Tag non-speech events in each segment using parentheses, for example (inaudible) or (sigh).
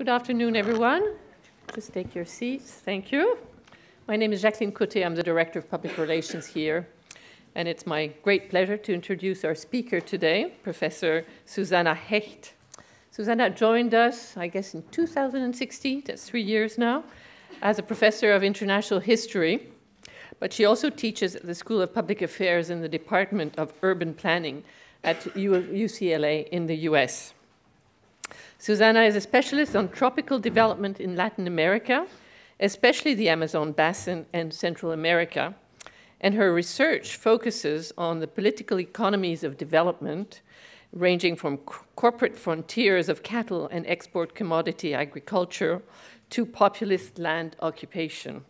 Good afternoon, everyone. Just take your seats. Thank you. My name is Jacqueline Coté. I'm the Director of Public Relations here. And it's my great pleasure to introduce our speaker today, Professor Susanna Hecht. Susanna joined us, I guess, in 2016, that's three years now, as a professor of international history. But she also teaches at the School of Public Affairs in the Department of Urban Planning at UCLA in the US. Susanna is a specialist on tropical development in Latin America, especially the Amazon basin and Central America. And her research focuses on the political economies of development, ranging from corporate frontiers of cattle and export commodity agriculture to populist land occupation.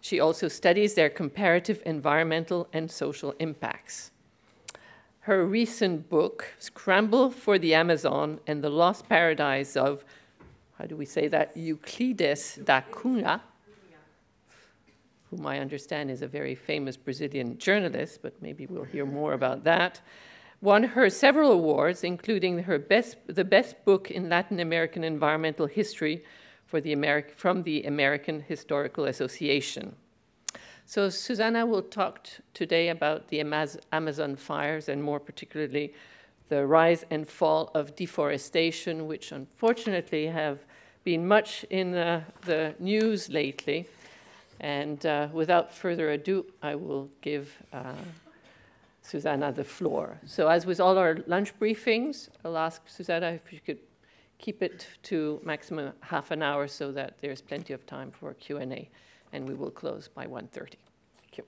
She also studies their comparative environmental and social impacts her recent book, Scramble for the Amazon and the Lost Paradise of, how do we say that, Euclides da Cunha, whom I understand is a very famous Brazilian journalist, but maybe we'll hear more about that, won her several awards, including her best, the best book in Latin American environmental history for the Ameri from the American Historical Association. So Susanna will talk today about the Amaz Amazon fires and more particularly the rise and fall of deforestation, which unfortunately have been much in the, the news lately. And uh, without further ado, I will give uh, Susanna the floor. So as with all our lunch briefings, I'll ask Susanna if you could keep it to maximum half an hour so that there's plenty of time for Q&A and we will close by 1.30. Thank you.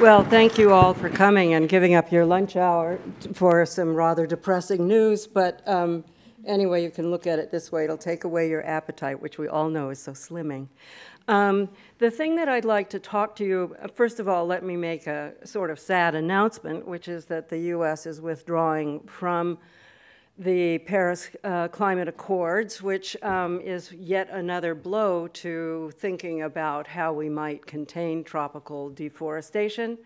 Well, thank you all for coming and giving up your lunch hour for some rather depressing news. But um, anyway, you can look at it this way. It'll take away your appetite, which we all know is so slimming. Um, the thing that I'd like to talk to you, first of all, let me make a sort of sad announcement, which is that the U.S. is withdrawing from the Paris uh, Climate Accords, which um, is yet another blow to thinking about how we might contain tropical deforestation.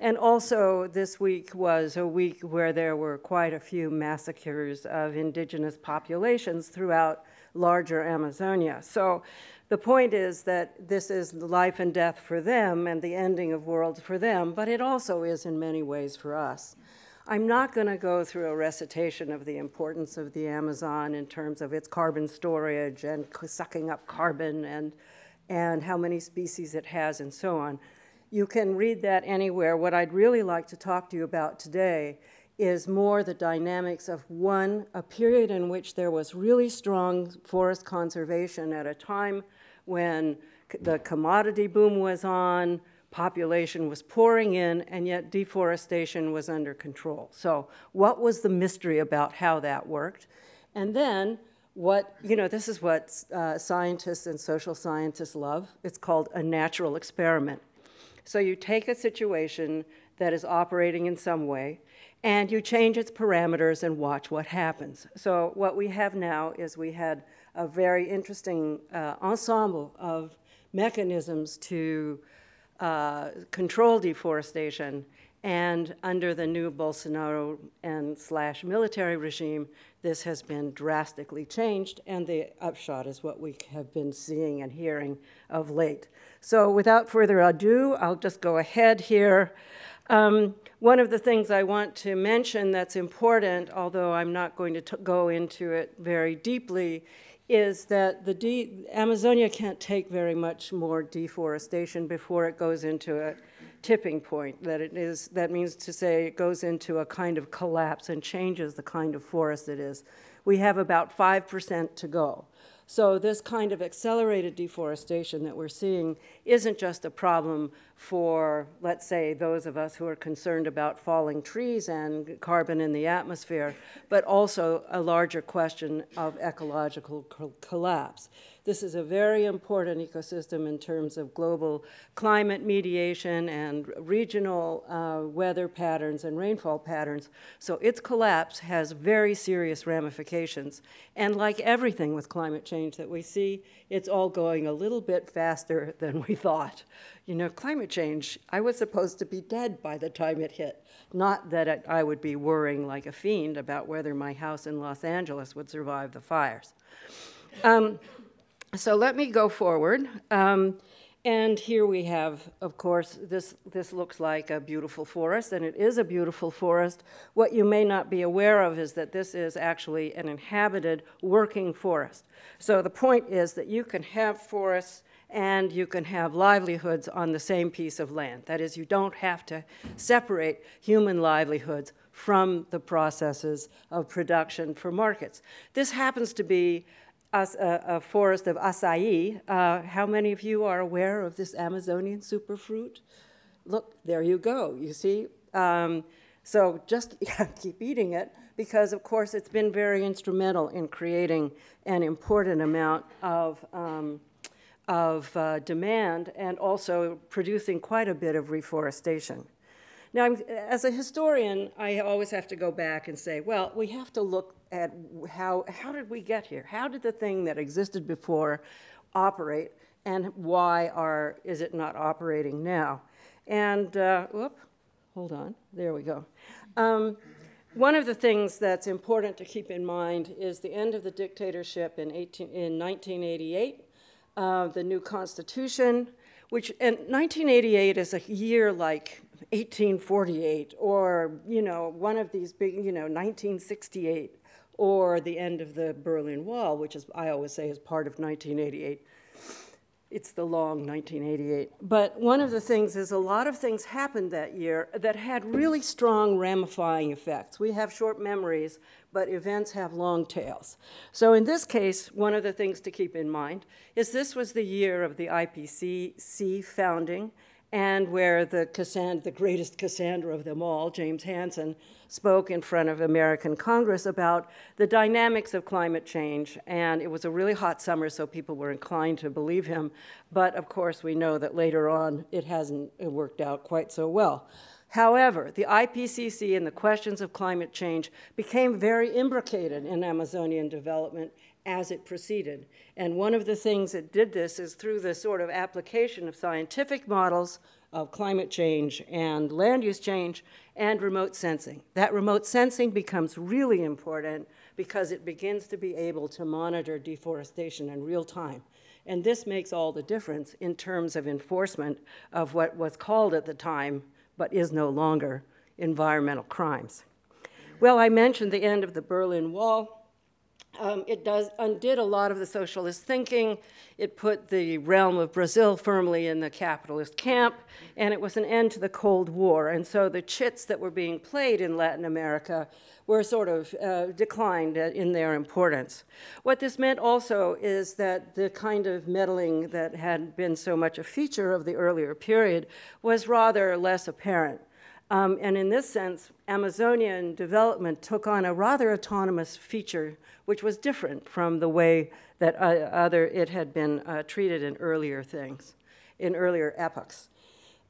And also, this week was a week where there were quite a few massacres of indigenous populations throughout larger Amazonia. So the point is that this is life and death for them and the ending of worlds for them, but it also is in many ways for us. I'm not going to go through a recitation of the importance of the Amazon in terms of its carbon storage and sucking up carbon and, and how many species it has and so on. You can read that anywhere. What I'd really like to talk to you about today is more the dynamics of one, a period in which there was really strong forest conservation at a time when the commodity boom was on, population was pouring in, and yet deforestation was under control. So, what was the mystery about how that worked? And then, what, you know, this is what uh, scientists and social scientists love. It's called a natural experiment. So, you take a situation that is operating in some way, and you change its parameters and watch what happens. So, what we have now is we had a very interesting uh, ensemble of mechanisms to uh, control deforestation. And under the new Bolsonaro and slash military regime, this has been drastically changed, and the upshot is what we have been seeing and hearing of late. So without further ado, I'll just go ahead here. Um, one of the things I want to mention that's important, although I'm not going to go into it very deeply, is that the Amazonia can't take very much more deforestation before it goes into a tipping point. That it is that means to say it goes into a kind of collapse and changes the kind of forest it is. We have about five percent to go. So this kind of accelerated deforestation that we're seeing isn't just a problem for, let's say, those of us who are concerned about falling trees and carbon in the atmosphere, but also a larger question of ecological collapse. This is a very important ecosystem in terms of global climate mediation and regional uh, weather patterns and rainfall patterns. So its collapse has very serious ramifications. And like everything with climate change that we see, it's all going a little bit faster than we thought. You know, climate change, I was supposed to be dead by the time it hit. Not that it, I would be worrying like a fiend about whether my house in Los Angeles would survive the fires. Um, so let me go forward. Um, and here we have, of course, this, this looks like a beautiful forest, and it is a beautiful forest. What you may not be aware of is that this is actually an inhabited working forest. So the point is that you can have forests and you can have livelihoods on the same piece of land. That is, you don't have to separate human livelihoods from the processes of production for markets. This happens to be a, a forest of acai. Uh, how many of you are aware of this Amazonian superfruit? Look, there you go, you see? Um, so just (laughs) keep eating it because, of course, it's been very instrumental in creating an important amount of, um, of uh, demand and also producing quite a bit of reforestation. Now, as a historian, I always have to go back and say, well, we have to look at how, how did we get here? How did the thing that existed before operate, and why are, is it not operating now? And, uh, whoop, hold on, there we go. Um, one of the things that's important to keep in mind is the end of the dictatorship in, 18, in 1988, uh, the new constitution, which, and 1988 is a year like 1848 or, you know, one of these big, you know, 1968 or the end of the Berlin Wall, which is, I always say, is part of 1988. It's the long 1988. But one of the things is a lot of things happened that year that had really strong ramifying effects. We have short memories, but events have long tails. So in this case, one of the things to keep in mind is this was the year of the IPCC founding and where the, Cassandra, the greatest Cassandra of them all, James Hansen, spoke in front of American Congress about the dynamics of climate change. And it was a really hot summer, so people were inclined to believe him. But of course, we know that later on it hasn't worked out quite so well. However, the IPCC and the questions of climate change became very imbricated in Amazonian development as it proceeded. And one of the things that did this is through the sort of application of scientific models of climate change and land use change and remote sensing. That remote sensing becomes really important because it begins to be able to monitor deforestation in real time. And this makes all the difference in terms of enforcement of what was called at the time, but is no longer, environmental crimes. Well, I mentioned the end of the Berlin Wall. Um, it does, undid a lot of the socialist thinking. It put the realm of Brazil firmly in the capitalist camp, and it was an end to the Cold War. And so the chits that were being played in Latin America were sort of uh, declined in their importance. What this meant also is that the kind of meddling that had been so much a feature of the earlier period was rather less apparent. Um, and in this sense, Amazonian development took on a rather autonomous feature, which was different from the way that uh, other it had been uh, treated in earlier things, in earlier epochs.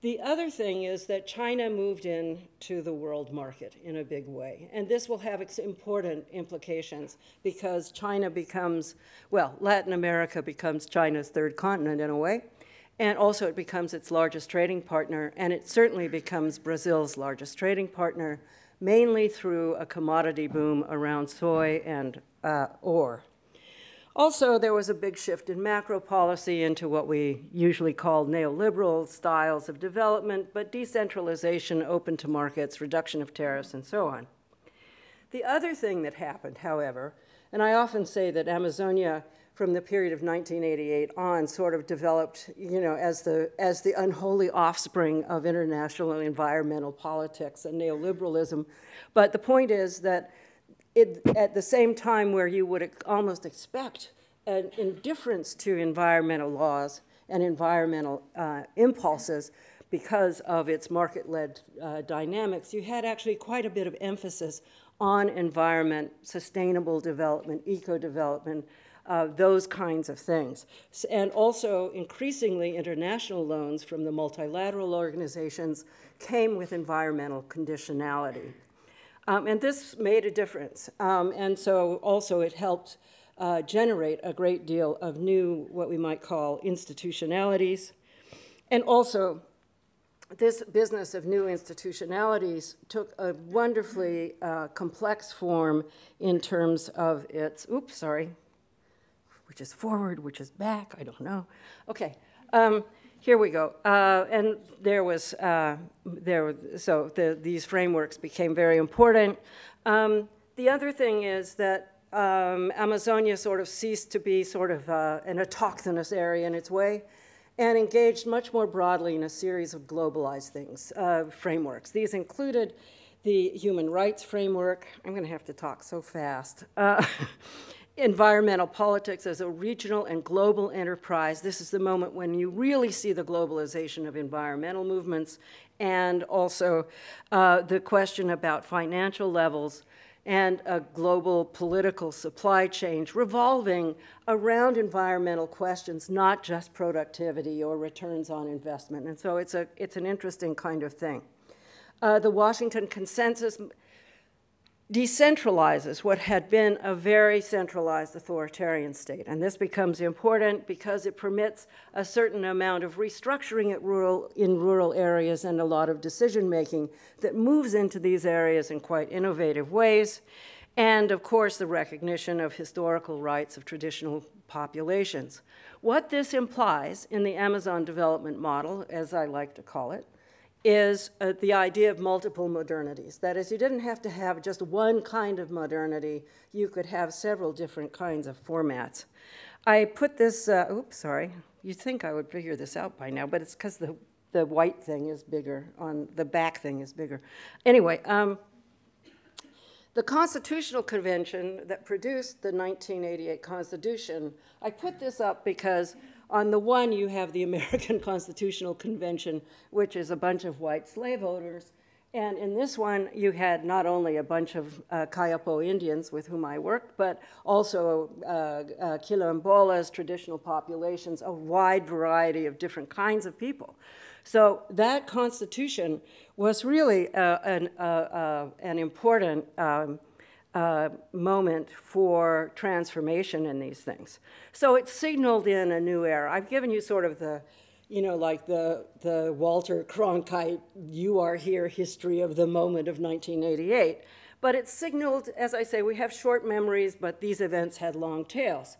The other thing is that China moved into the world market in a big way. And this will have its important implications because China becomes, well, Latin America becomes China's third continent in a way. And also, it becomes its largest trading partner, and it certainly becomes Brazil's largest trading partner, mainly through a commodity boom around soy and uh, ore. Also, there was a big shift in macro policy into what we usually call neoliberal styles of development, but decentralization, open to markets, reduction of tariffs, and so on. The other thing that happened, however, and I often say that Amazonia from the period of 1988 on sort of developed, you know, as the, as the unholy offspring of international and environmental politics and neoliberalism. But the point is that it, at the same time where you would almost expect an indifference to environmental laws and environmental uh, impulses because of its market-led uh, dynamics, you had actually quite a bit of emphasis on environment, sustainable development, eco-development, uh, those kinds of things. And also, increasingly, international loans from the multilateral organizations came with environmental conditionality. Um, and this made a difference. Um, and so also it helped uh, generate a great deal of new, what we might call institutionalities. And also, this business of new institutionalities took a wonderfully uh, complex form in terms of its, oops, sorry, which is forward, which is back, I don't know. Okay, um, here we go. Uh, and there was, uh, there, so the, these frameworks became very important. Um, the other thing is that um, Amazonia sort of ceased to be sort of uh, an autochthonous area in its way and engaged much more broadly in a series of globalized things, uh, frameworks. These included the human rights framework. I'm going to have to talk so fast. Uh, (laughs) environmental politics as a regional and global enterprise. This is the moment when you really see the globalization of environmental movements and also uh, the question about financial levels and a global political supply chain revolving around environmental questions, not just productivity or returns on investment. And so it's, a, it's an interesting kind of thing. Uh, the Washington Consensus decentralizes what had been a very centralized authoritarian state. And this becomes important because it permits a certain amount of restructuring at rural, in rural areas and a lot of decision making that moves into these areas in quite innovative ways. And of course, the recognition of historical rights of traditional populations. What this implies in the Amazon development model, as I like to call it, is uh, the idea of multiple modernities. That is, you didn't have to have just one kind of modernity, you could have several different kinds of formats. I put this, uh, oops, sorry, you'd think I would figure this out by now, but it's because the, the white thing is bigger, on the back thing is bigger. Anyway, um, the Constitutional Convention that produced the 1988 Constitution, I put this up because on the one, you have the (laughs) American Constitutional Convention, which is a bunch of white slave owners. And in this one, you had not only a bunch of uh, Kayapo Indians with whom I worked, but also uh, uh, traditional populations, a wide variety of different kinds of people. So that constitution was really uh, an, uh, uh, an important um, uh, moment for transformation in these things. So it signaled in a new era. I've given you sort of the, you know, like the, the Walter Cronkite, you are here history of the moment of 1988. But it signaled, as I say, we have short memories, but these events had long tails.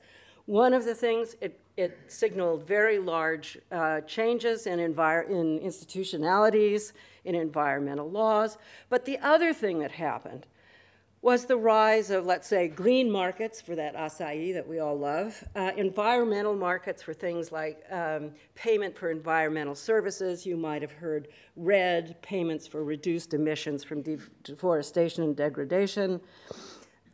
One of the things, it, it signaled very large uh, changes in, envir- in institutionalities, in environmental laws. But the other thing that happened was the rise of, let's say, green markets for that acai that we all love, uh, environmental markets for things like um, payment for environmental services. You might have heard REDD, payments for reduced emissions from deforestation and degradation.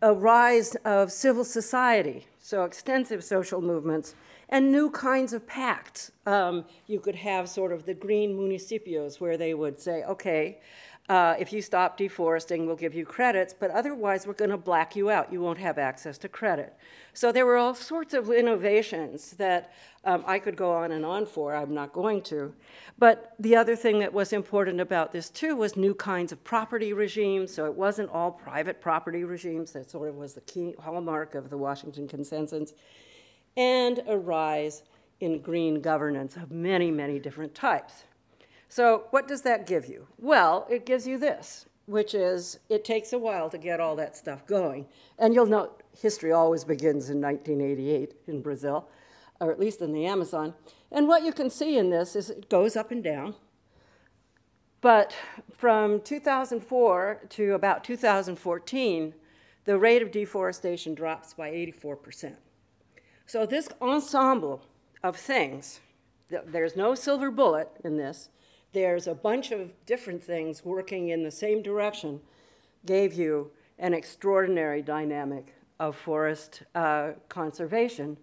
A rise of civil society, so extensive social movements, and new kinds of pacts. Um, you could have sort of the green municipios where they would say, okay, uh, if you stop deforesting, we'll give you credits, but otherwise we're going to black you out. You won't have access to credit. So there were all sorts of innovations that um, I could go on and on for. I'm not going to. But the other thing that was important about this too was new kinds of property regimes. So it wasn't all private property regimes. That sort of was the key hallmark of the Washington Consensus. And a rise in green governance of many, many different types. So, what does that give you? Well, it gives you this, which is it takes a while to get all that stuff going. And you'll note history always begins in 1988 in Brazil, or at least in the Amazon. And what you can see in this is it goes up and down. But from 2004 to about 2014, the rate of deforestation drops by 84%. So, this ensemble of things, there's no silver bullet in this, there's a bunch of different things working in the same direction, gave you an extraordinary dynamic of forest uh, conservation,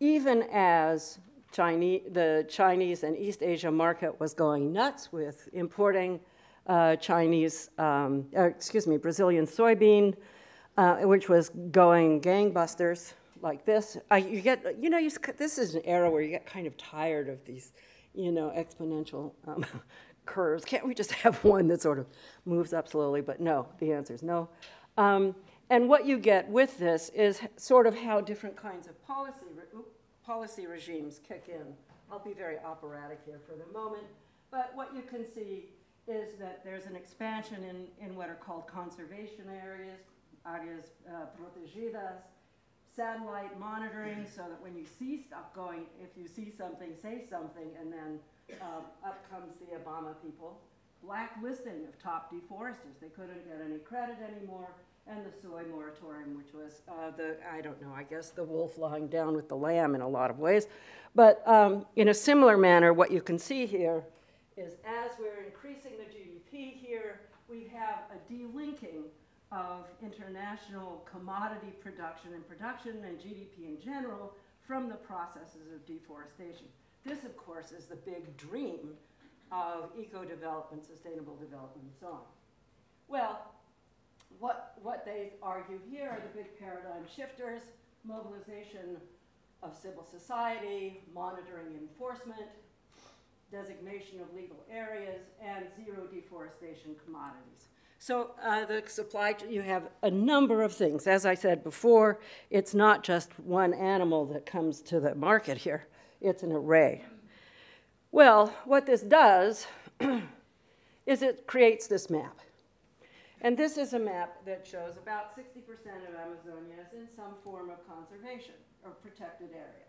even as Chinese, the Chinese and East Asia market was going nuts with importing uh, Chinese, um, uh, excuse me, Brazilian soybean, uh, which was going gangbusters like this. You get, you know, you, this is an era where you get kind of tired of these, you know, exponential um, (laughs) curves. Can't we just (laughs) have one that sort of moves up slowly? But no, the answer is no. Um, and what you get with this is sort of how different kinds of policy, re- policy regimes kick in. I'll be very operatic here for the moment, but what you can see is that there's an expansion in, in what are called conservation areas, áreas uh, protegidas, satellite monitoring so that when you see stuff going, if you see something, say something, and then um, up comes the Obama people. Blacklisting of top deforesters. They couldn't get any credit anymore. And the soy moratorium, which was uh, the, I don't know, I guess the wolf lying down with the lamb in a lot of ways. But um, in a similar manner, what you can see here is as we're increasing the GDP here, we have a delinking of international commodity production and production and GDP in general from the processes of deforestation. This, of course, is the big dream of eco-development, sustainable development, and so on. Well, what, what they argue here are the big paradigm shifters, mobilization of civil society, monitoring enforcement, designation of legal areas, and zero deforestation commodities. So uh, the supply, you have a number of things. As I said before, it's not just one animal that comes to the market here. It's an array. Well, what this does (clears throat) is it creates this map. And this is a map that shows about 60% of Amazonia is in some form of conservation or protected area.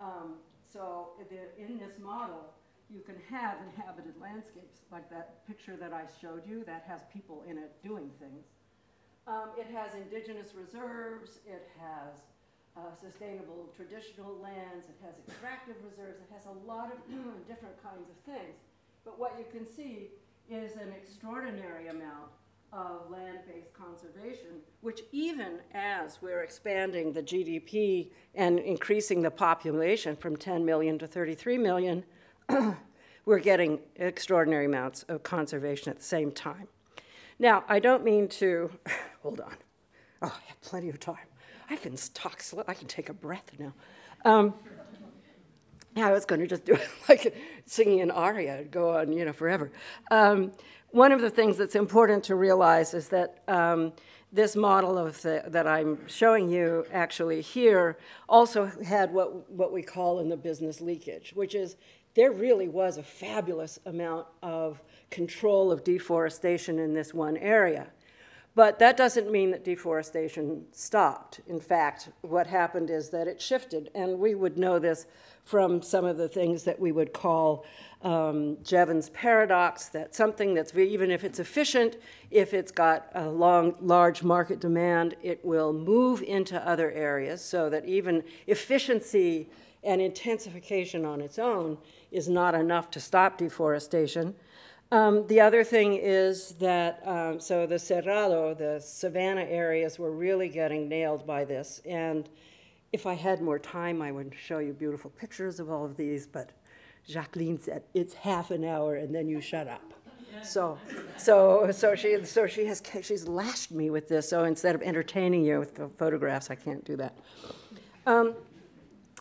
Um, so the, in this model, you can have inhabited landscapes, like that picture that I showed you that has people in it doing things. Um, it has indigenous reserves, it has uh, sustainable traditional lands, it has extractive reserves, it has a lot of (clears throat) different kinds of things. But what you can see is an extraordinary amount of land-based conservation, which even as we're expanding the GDP and increasing the population from 10 million to 33 million, (coughs) we're getting extraordinary amounts of conservation at the same time. Now, I don't mean to, (laughs) hold on. Oh, I have plenty of time. I can talk slow, I can take a breath now. Um, I was going to just do it (laughs) like singing an aria, and go on, you know, forever. Um, one of the things that's important to realize is that um, this model of the, that I'm showing you actually here also had what, what we call in the business leakage, which is there really was a fabulous amount of control of deforestation in this one area. But that doesn't mean that deforestation stopped. In fact, what happened is that it shifted, and we would know this from some of the things that we would call um, Jevons paradox, that something that's, even if it's efficient, if it's got a long, large market demand, it will move into other areas, so that even efficiency and intensification on its own is not enough to stop deforestation. Um, the other thing is that, um, so the Cerrado, the savanna areas were really getting nailed by this. And if I had more time, I would show you beautiful pictures of all of these, but Jacqueline said, it's half an hour and then you shut up. So, so, so she, so she has, she's lashed me with this. So instead of entertaining you with the photographs, I can't do that. Um,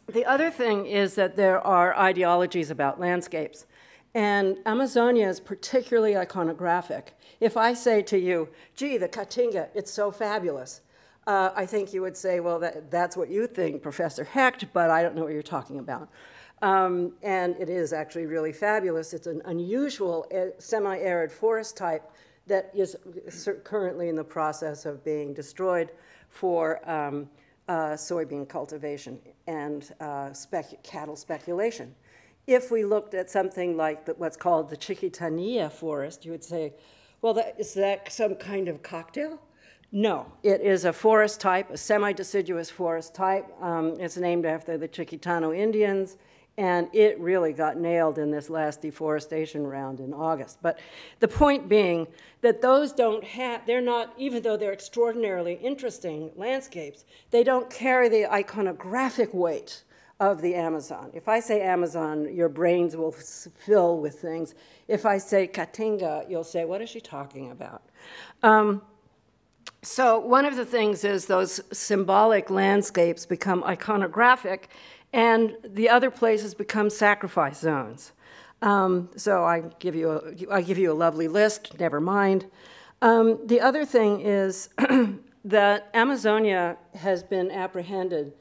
the other thing is that there are ideologies about landscapes. And Amazonia is particularly iconographic. If I say to you, gee, the Caatinga, it's so fabulous, uh, I think you would say, well, that, that's what you think, Professor Hecht, but I don't know what you're talking about. Um, and it is actually really fabulous. It's an unusual uh, semi arid forest type that is currently in the process of being destroyed for um, uh, soybean cultivation and uh, cattle speculation. If we looked at something like the, what's called the Chiquitania forest, you would say, well, that, is that some kind of cocktail? No, it is a forest type, a semi-deciduous forest type. Um, it's named after the Chiquitano Indians, and it really got nailed in this last deforestation round in August. But the point being that those don't have, they're not, even though they're extraordinarily interesting landscapes, they don't carry the iconographic weight of the Amazon. If I say Amazon, your brains will fill with things. If I say Caatinga, you'll say, what is she talking about? Um, So one of the things is those symbolic landscapes become iconographic, and the other places become sacrifice zones. Um, so I give you a, I give you a lovely list. Never mind. Um, the other thing is (clears throat) that Amazonia has been apprehended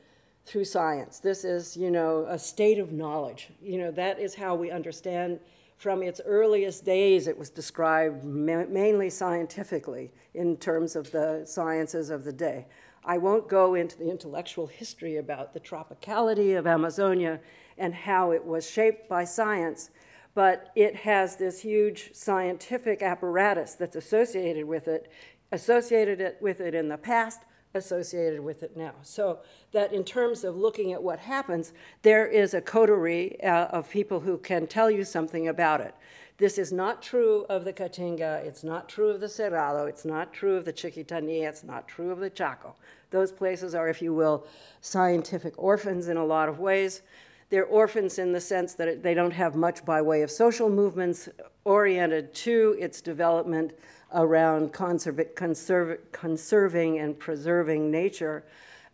through science. This is, you know, a state of knowledge. You know, that is how we understand from its earliest days, it was described ma mainly scientifically in terms of the sciences of the day. I won't go into the intellectual history about the tropicality of Amazonia and how it was shaped by science, but it has this huge scientific apparatus that's associated with it, associated it with it in the past, associated with it now. So that in terms of looking at what happens, there is a coterie uh, of people who can tell you something about it. This is not true of the Caatinga, it's not true of the Cerrado, it's not true of the Chiquitania, it's not true of the Chaco. Those places are, if you will, scientific orphans in a lot of ways. They're orphans in the sense that they don't have much by way of social movements oriented to its development around conserv conserv conserving and preserving nature.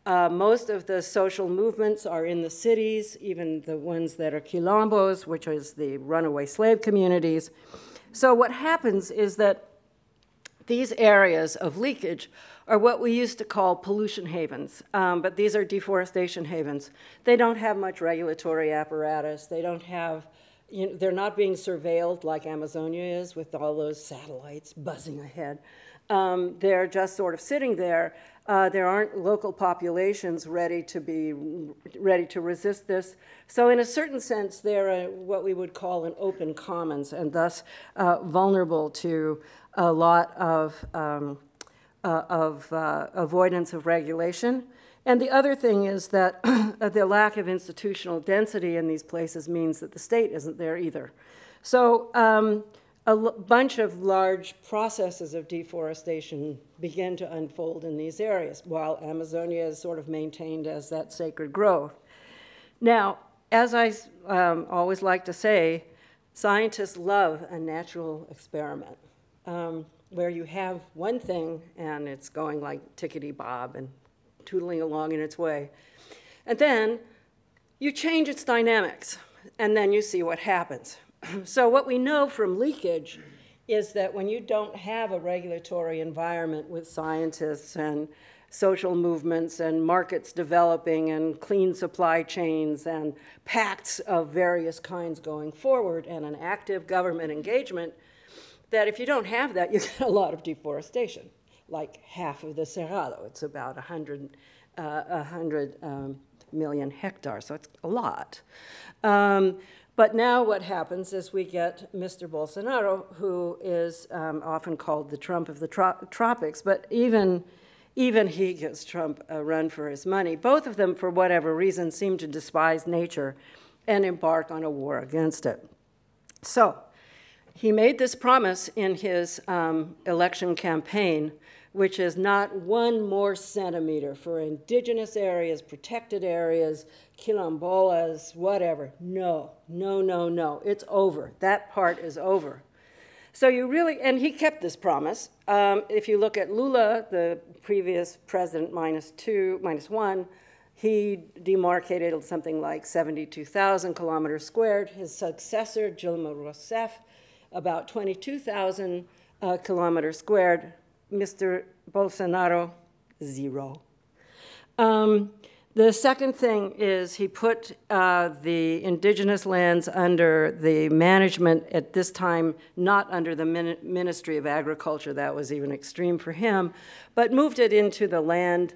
Uh, most of the social movements are in the cities, even the ones that are quilombos, which is the runaway slave communities. So what happens is that these areas of leakage are what we used to call pollution havens, um, but these are deforestation havens. They don't have much regulatory apparatus. They don't have you know, they're not being surveilled like Amazonia is with all those satellites buzzing ahead. Um, they're just sort of sitting there. Uh, there aren't local populations ready to be ready to resist this. So, in a certain sense, they're a, what we would call an open commons, and thus uh, vulnerable to a lot of um, uh, of uh, avoidance of regulation. And the other thing is that (clears throat) the lack of institutional density in these places means that the state isn't there either. So um, a bunch of large processes of deforestation begin to unfold in these areas, while Amazonia is sort of maintained as that sacred grove. Now, as I um, always like to say, scientists love a natural experiment um, where you have one thing and it's going like tickety bob and tootling along in its way. And then you change its dynamics, and then you see what happens. (clears throat) so what we know from leakage is that when you don't have a regulatory environment with scientists and social movements and markets developing and clean supply chains and pacts of various kinds going forward and an active government engagement, that if you don't have that, you get a lot of deforestation like half of the Cerrado. It's about 100, uh, 100 um, million hectares, so it's a lot. Um, but now what happens is we get Mr. Bolsonaro, who is um, often called the Trump of the tro tropics, but even, even he gives Trump a run for his money. Both of them, for whatever reason, seem to despise nature and embark on a war against it. So he made this promise in his um, election campaign which is not one more centimeter for indigenous areas, protected areas, quilombolas, whatever. No, no, no, no. It's over. That part is over. So you really, and he kept this promise. Um, if you look at Lula, the previous president, minus two, minus one, he demarcated something like 72,000 kilometers squared. His successor, Dilma Rousseff, about 22,000 uh, kilometers squared. Mr. Bolsonaro, zero. Um, the second thing is he put uh, the indigenous lands under the management at this time, not under the Min Ministry of Agriculture, that was even extreme for him, but moved it into the land,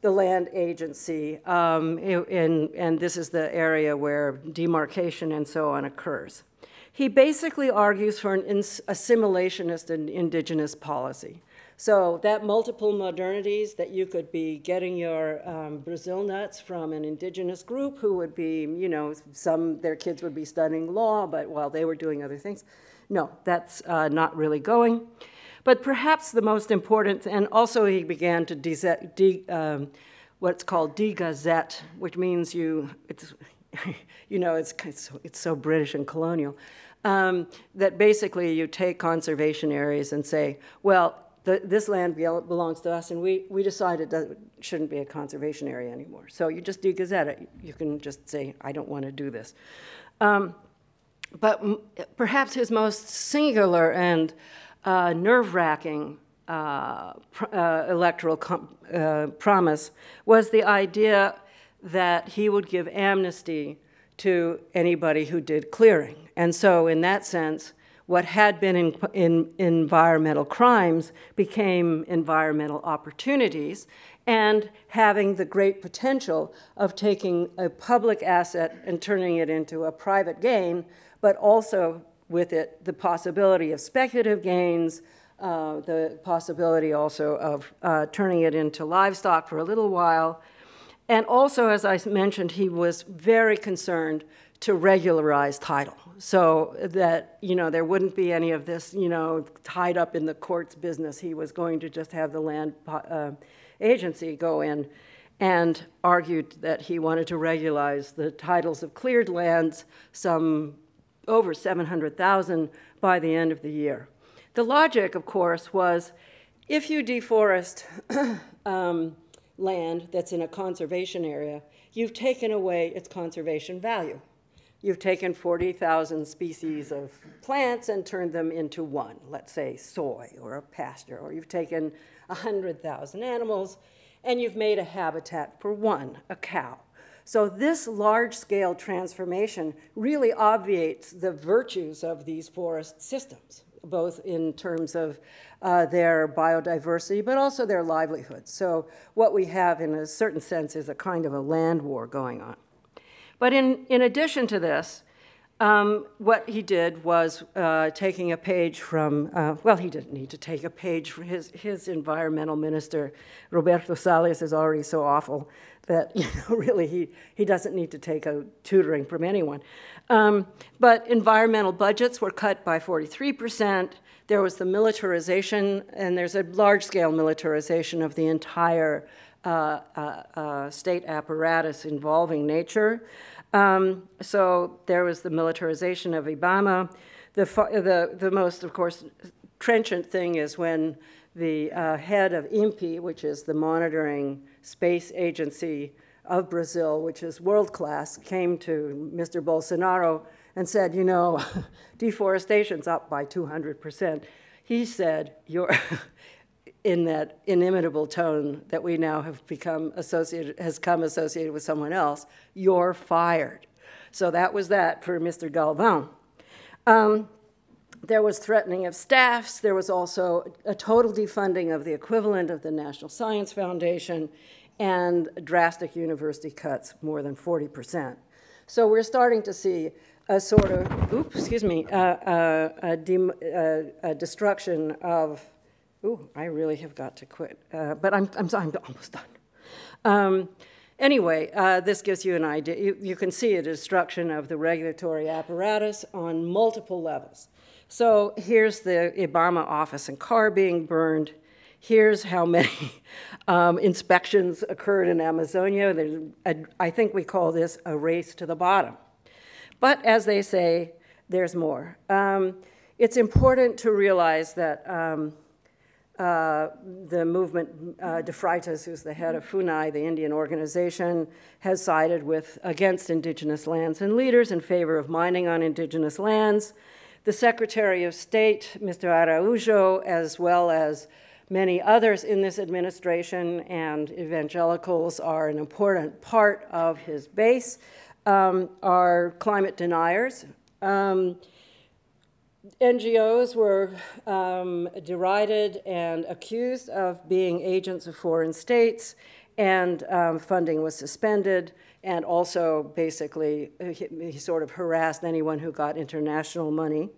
the land agency, um, in, and this is the area where demarcation and so on occurs. He basically argues for an assimilationist and indigenous policy. So that multiple modernities that you could be getting your um, Brazil nuts from an indigenous group who would be, you know, some, their kids would be studying law, but while they were doing other things. No, that's uh, not really going. But perhaps the most important, and also he began to de, de um, what's called de-gazette, which means you, it's, (laughs) you know, it's, it's, it's so British and colonial, um, that basically you take conservation areas and say, well, the, this land bel- belongs to us, and we, we decided that it shouldn't be a conservation area anymore. So you just de-gazette it. You can just say, I don't want to do this. Um, but perhaps his most singular and uh, nerve-wracking uh, pr- uh, electoral uh, promise was the idea that he would give amnesty to anybody who did clearing. And so, in that sense, what had been in, in environmental crimes became environmental opportunities and having the great potential of taking a public asset and turning it into a private gain, but also with it the possibility of speculative gains, uh, the possibility also of uh, turning it into livestock for a little while. And also, as I mentioned, he was very concerned to regularize title so that, you know, there wouldn't be any of this, you know, tied up in the court's business. He was going to just have the land uh, agency go in and argued that he wanted to regularize the titles of cleared lands, some over 700,000 by the end of the year. The logic, of course, was if you deforest (clears throat) um, land that's in a conservation area, you've taken away its conservation value. You've taken 40,000 species of plants and turned them into one, let's say soy or a pasture, or you've taken 100,000 animals and you've made a habitat for one, a cow. So this large-scale transformation really obviates the virtues of these forest systems, both in terms of uh, their biodiversity, but also their livelihoods. So what we have, in a certain sense, is a kind of a land war going on. But in, in addition to this, um, what he did was uh, taking a page from, uh, well, he didn't need to take a page from his, his environmental minister, Roberto Salles, is already so awful that, (laughs) you know, really he, he doesn't need to take a tutoring from anyone. Um, but environmental budgets were cut by 43%. There was the militarization, and there's a large scale militarization of the entire uh, uh, uh state apparatus involving nature. Um, so there was the militarization of IBAMA. The, the, the most, of course, trenchant thing is when the uh, head of INPE, which is the monitoring space agency of Brazil, which is world class, came to Mr. Bolsonaro and said, you know, (laughs) deforestation's up by 200%. He said, you're, (laughs) in that inimitable tone that we now have become associated, has come associated with someone else, you're fired. So that was that for Mr. Galvão. Um, there was threatening of staffs. There was also a total defunding of the equivalent of the National Science Foundation and drastic university cuts, more than 40%. So we're starting to see a sort of, oops, excuse me, uh, uh, a, uh, a destruction of Ooh, I really have got to quit. Uh, but I'm, I'm, I'm almost done. Um, anyway, uh, this gives you an idea. You, you, can see a destruction of the regulatory apparatus on multiple levels. So here's the IBAMA office and car being burned. Here's how many (laughs) um, inspections occurred in Amazonia. A, I think we call this a race to the bottom. But as they say, there's more. Um, it's important to realize that um, uh, the movement, uh, who's the head of FUNAI, the Indian organization, has sided with against indigenous lands and leaders in favor of mining on indigenous lands. The Secretary of State, Mr. Araujo, as well as many others in this administration and evangelicals are an important part of his base, um, are climate deniers. Um, NGOs were um, derided and accused of being agents of foreign states, and um, funding was suspended. And also, basically, he, he, sort of harassed anyone who got international money.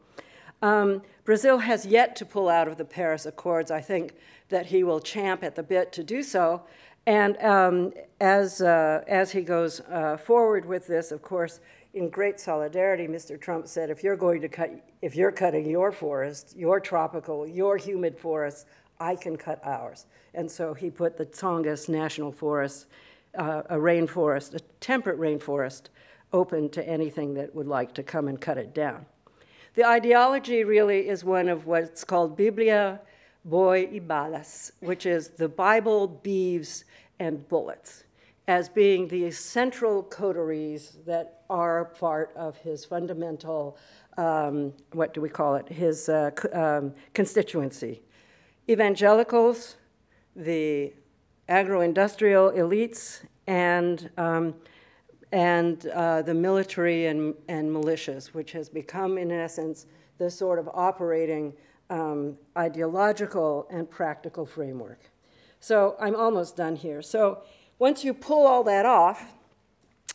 Brazil has yet to pull out of the Paris Accords. I think that he will champ at the bit to do so. And um, as, uh, as he goes uh, forward with this, of course, in great solidarity, Mr. Trump said, if you're going to cut, if you're cutting your forest, your tropical, your humid forest, I can cut ours. And so he put the Tongass National Forest, uh, a rainforest, a temperate rainforest, open to anything that would like to come and cut it down. The ideology really is one of what's called Biblia Boi y Balas, which is the Bible, beeves, and bullets, as being the central coteries that are part of his fundamental, um, what do we call it, his uh, um, constituency. Evangelicals, the agro-industrial elites, and, um, and uh, the military and, and militias, which has become, in essence, the sort of operating um, ideological and practical framework. So I'm almost done here. So once you pull all that off,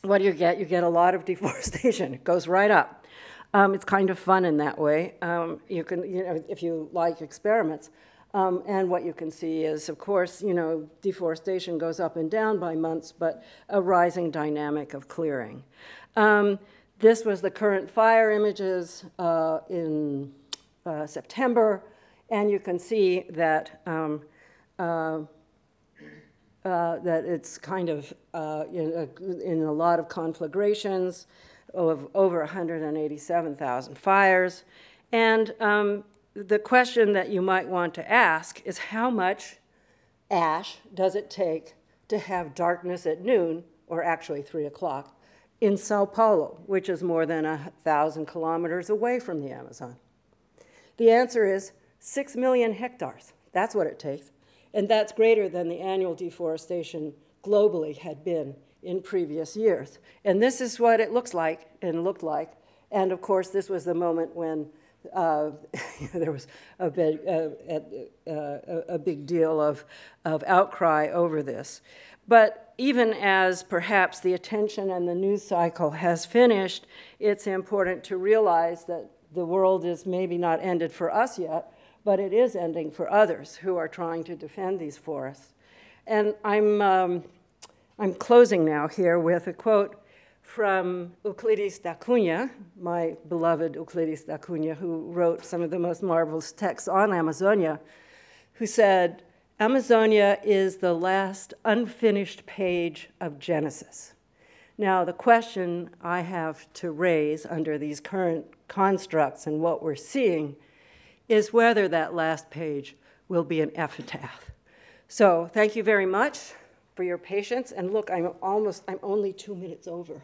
what do you get? You get a lot of (laughs) deforestation. It goes right up. Um, it's kind of fun in that way. Um, you can, you know, if you like experiments. Um, and what you can see is, of course, you know, deforestation goes up and down by months, but a rising dynamic of clearing. Um, this was the current fire images uh, in uh, September, and you can see that um, uh, uh, that it's kind of uh, in, a, in, a, lot of conflagrations of over 187,000 fires. And um, the question that you might want to ask is how much ash does it take to have darkness at noon, or actually 3 o'clock, in Sao Paulo, which is more than a thousand kilometers away from the Amazon? The answer is 6 million hectares. That's what it takes. And that's greater than the annual deforestation globally had been in previous years. And this is what it looks like and looked like. And of course, this was the moment when uh, (laughs) there was a big, uh, uh, a big deal of, of outcry over this. But even as perhaps the attention and the news cycle has finished, it's important to realize that the world is maybe not ended for us yet, but it is ending for others who are trying to defend these forests. And I'm, um, I'm closing now here with a quote from Euclides da Cunha, my beloved Euclides da Cunha, who wrote some of the most marvelous texts on Amazonia, who said, Amazonia is the last unfinished page of Genesis. Now, the question I have to raise under these current constructs and what we're seeing is whether that last page will be an epitaph. So thank you very much for your patience. And look, I'm almost, I'm only two minutes over.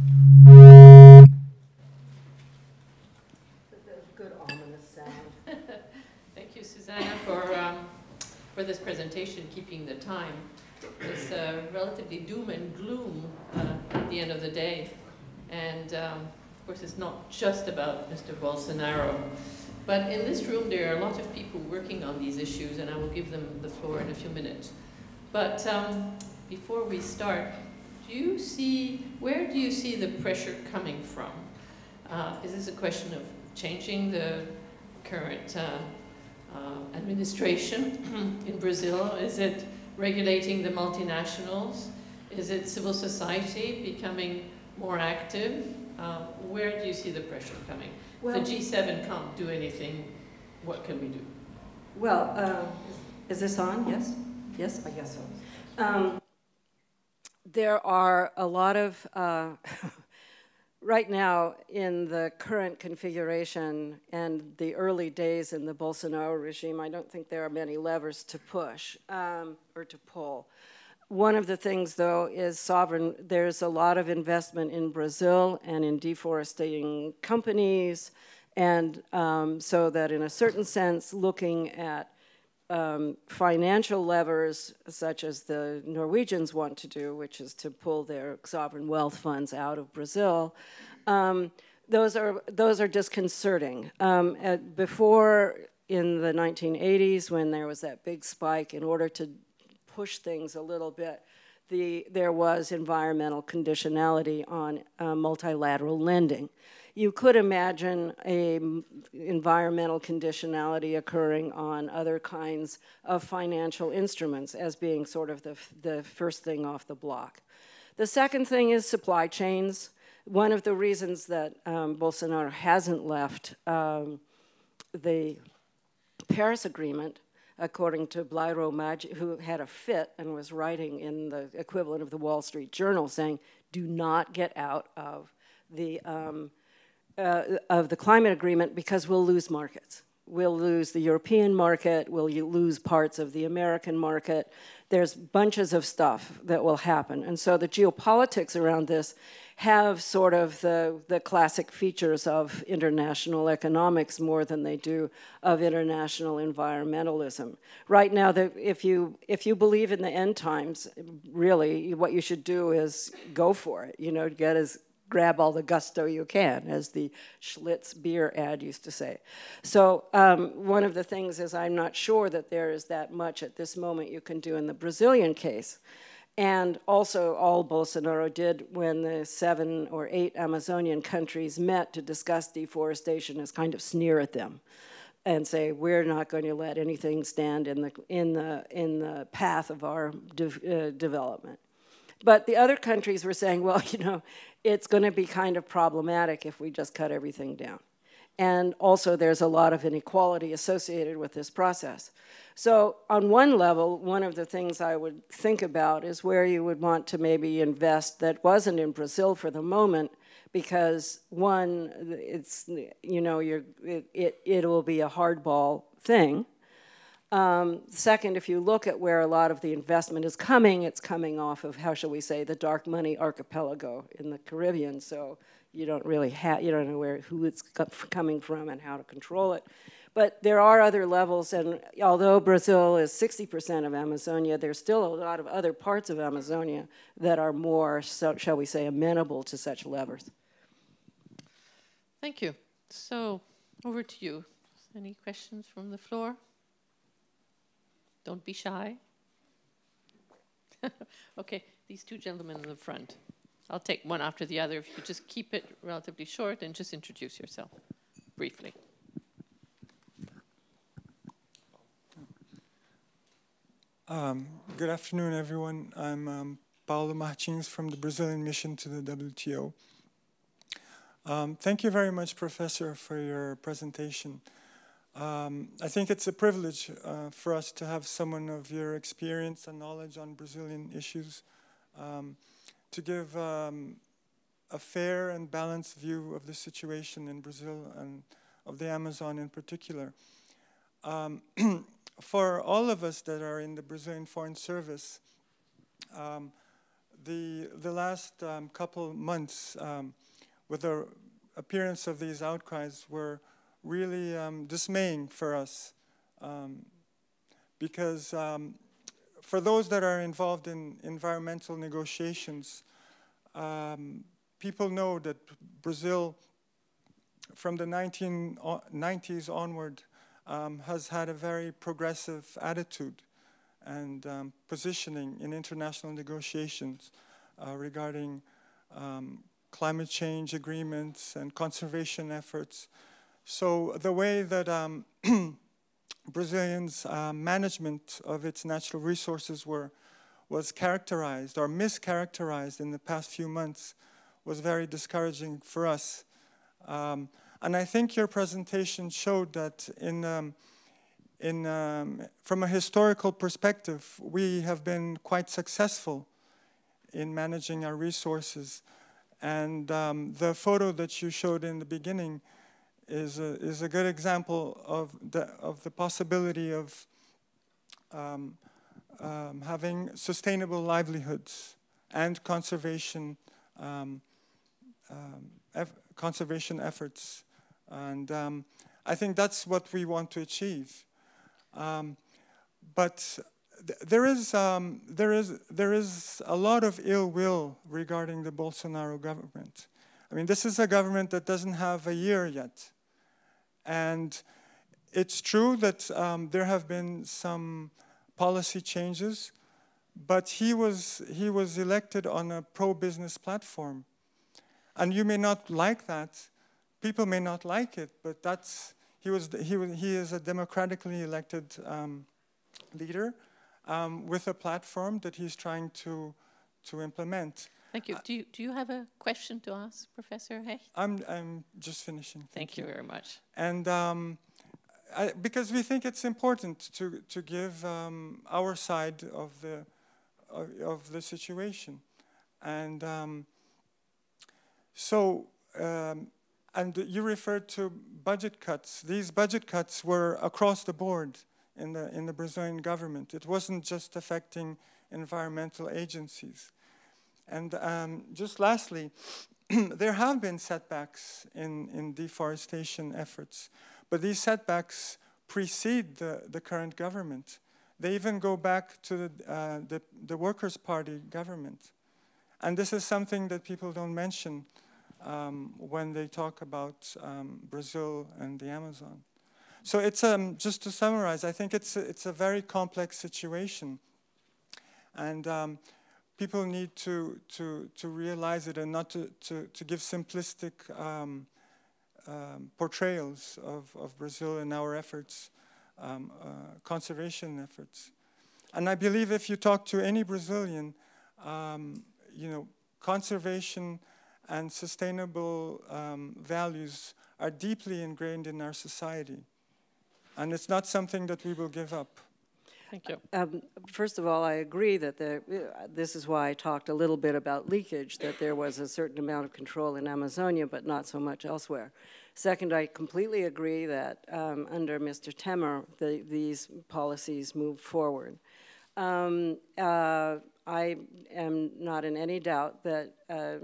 relatively doom and gloom uh, at the end of the day. And um, of course, it's not just about Mr. Bolsonaro. But in this room, there are a lot of people working on these issues, and I will give them the floor in a few minutes. But um, before we start, do you see, where do you see the pressure coming from? Uh, is this a question of changing the current uh, uh, administration (clears throat) in Brazil? Is it regulating the multinationals? Is it civil society becoming more active? Uh, where do you see the pressure coming? Well, the G7 can't do anything. What can we do? Well, uh, is this on? Yes? Yes, I guess so. Um, there are a lot of, uh, (laughs) right now in the current configuration and the early days in the Bolsonaro regime, I don't think there are many levers to push um, or to pull. One of the things, though, is sovereign. There's a lot of investment in Brazil and in deforesting companies, and um, so that in a certain sense, looking at um, financial levers, such as the Norwegians want to do, which is to pull their sovereign wealth funds out of Brazil, um, those are those are disconcerting. Um, at, before in the 1980s, when there was that big spike, in order to push things a little bit, the, there was environmental conditionality on uh, multilateral lending. You could imagine a environmental conditionality occurring on other kinds of financial instruments as being sort of the, the first thing off the block. The second thing is supply chains. One of the reasons that um, Bolsonaro hasn't left um, the Paris Agreement according to Blairo Maggi, who had a fit and was writing in the equivalent of the Wall Street Journal saying, do not get out of the, um, uh, of the climate agreement because we'll lose markets. We'll lose the European market, we'll lose parts of the American market. There's bunches of stuff that will happen. And so the geopolitics around this have sort of the, the classic features of international economics more than they do of international environmentalism. Right now, the, if, you, if you believe in the end times, really, what you should do is go for it, you know, get as, grab all the gusto you can, as the Schlitz beer ad used to say. So um, one of the things is I'm not sure that there is that much at this moment you can do in the Brazilian case. And also, all Bolsonaro did when the seven or eight Amazonian countries met to discuss deforestation is kind of sneer at them and say, we're not going to let anything stand in the, in the, in the path of our de uh, development. But the other countries were saying, well, (laughs) you know, it's going to be kind of problematic if we just cut everything down. And also, there's a lot of inequality associated with this process. So on one level, one of the things I would think about is where you would want to maybe invest that wasn't in Brazil for the moment, because one, it's, you know, you're, it, it, it will be a hardball thing. Um, second, if you look at where a lot of the investment is coming, it's coming off of, how shall we say, the dark money archipelago in the Caribbean. So you don't really have, you don't know where, who it's coming from and how to control it. But there are other levels, and although Brazil is 60% of Amazonia, there's still a lot of other parts of Amazonia that are more, so, shall we say, amenable to such levers. Thank you. So, over to you. Any questions from the floor? Don't be shy. (laughs) okay, these two gentlemen in the front. I'll take one after the other. If you could just keep it relatively short and just introduce yourself briefly. Um, good afternoon, everyone. I'm um, Paulo Martins from the Brazilian mission to the WTO. Um, thank you very much, Professor, for your presentation. Um, I think it's a privilege uh, for us to have someone of your experience and knowledge on Brazilian issues um, to give um, a fair and balanced view of the situation in Brazil and of the Amazon in particular. Um, (clears throat) for all of us that are in the Brazilian Foreign Service, um, the, the last um, couple months with the appearance of these outcries were really um, dismaying for us um, because um, for those that are involved in environmental negotiations, people know that Brazil from the 1990s onward um, has had a very progressive attitude and um, positioning in international negotiations uh, regarding um, climate change agreements and conservation efforts. So the way that um, (clears throat) Brazilians' uh, management of its natural resources were was characterized or mischaracterized in the past few months was very discouraging for us. Um, and I think your presentation showed that in, um, in, um, from a historical perspective, we have been quite successful in managing our resources. And um, the photo that you showed in the beginning is a, is a good example of the, of the possibility of um, um, having sustainable livelihoods and conservation, um, conservation efforts and um, I think that's what we want to achieve. Um, but th there, is, um, there, is, there is a lot of ill will regarding the Bolsonaro government. I mean, this is a government that doesn't have a year yet. And it's true that um, there have been some policy changes, but he was, he was elected on a pro-business platform. And you may not like that. People may not like it, but that's, he, was, he, was, he is a democratically elected um, leader um, with a platform that he's trying to, to implement. Thank you. Do you, do you have a question to ask, Professor Hecht? I'm, I'm just finishing. Thank, Thank you. you. very much. And um, I, because we think it's important to, to give um, our side of the, of, of the situation. And um, so, um, and you referred to budget cuts. These budget cuts were across the board in the, in the Brazilian government. It wasn't just affecting environmental agencies. And um, just lastly, (clears throat) there have been setbacks in, in deforestation efforts, but these setbacks precede the, the current government. They even go back to the, uh, the, the, Workers' Party government. And this is something that people don't mention um, when they talk about um, Brazil and the Amazon. So it's, um, just to summarize, I think it's a, it's a very complex situation. And um, people need to, to, to realize it and not to, to, to give simplistic um, um, portrayals of, of Brazil and our efforts, um, uh, conservation efforts. And I believe if you talk to any Brazilian, um, you know, conservation and sustainable um, values are deeply ingrained in our society. And it's not something that we will give up. Thank you. Um, first of all, I agree that the, this is why I talked a little bit about leakage, that there was a certain amount of control in Amazonia, but not so much elsewhere. Second, I completely agree that um, under Mr. Temer, the, these policies moved forward. Um, uh, I am not in any doubt that uh,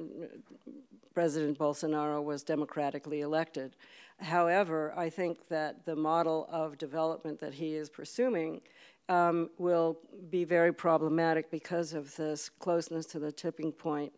President Bolsonaro was democratically elected. However, I think that the model of development that he is pursuing um, will be very problematic because of this closeness to the tipping point,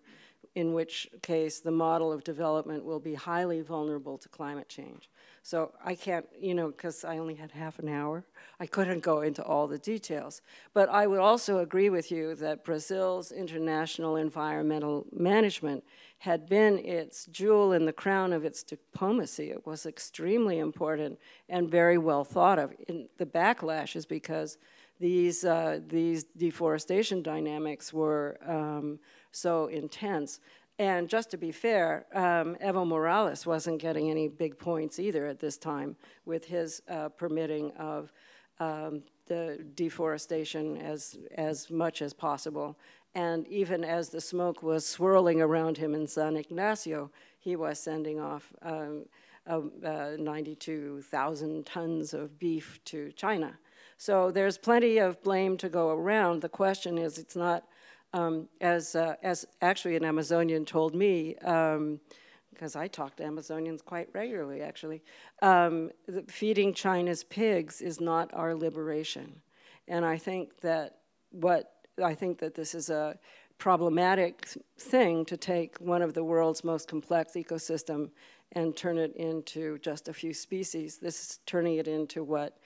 in which case the model of development will be highly vulnerable to climate change. So I can't, you know, because I only had half an hour, I couldn't go into all the details. But I would also agree with you that Brazil's international environmental management had been its jewel in the crown of its diplomacy. It was extremely important and very well thought of. In the backlash is because these, uh, these deforestation dynamics were um, so intense. And just to be fair, um, Evo Morales wasn't getting any big points either at this time with his uh, permitting of um, the deforestation as, as much as possible. And even as the smoke was swirling around him in San Ignacio, he was sending off um, uh, uh, 92,000 tons of beef to China. So there's plenty of blame to go around. The question is, it's not, um, as, uh, as actually an Amazonian told me, because um, I talk to Amazonians quite regularly, actually, um, feeding China's pigs is not our liberation. And I think that what, I think that this is a problematic thing to take one of the world's most complex ecosystem and turn it into just a few species. This is turning it into what